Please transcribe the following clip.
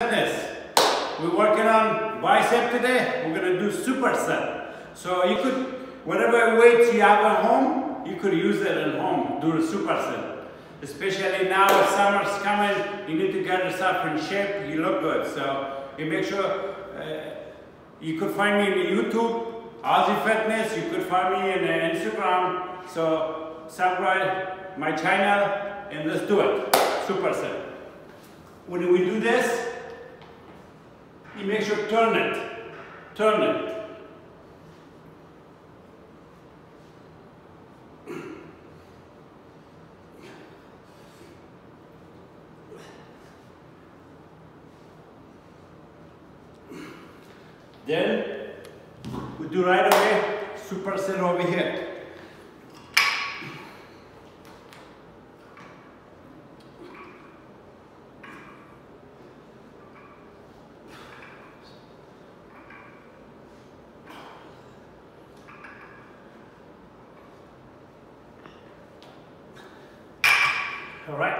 Fitness. We're working on bicep today. We're gonna do superset. So you could, whatever weights you have at home, you could use it at home, do a superset. Especially now if summer's coming, you need to get yourself in shape, you look good. So you make sure, uh, you could find me in YouTube, Ozzy Fitness, you could find me in uh, Instagram. So subscribe my channel and let's do it, superset. When we do this, you make sure turn it, turn it. Then we do right away super set over here. All right.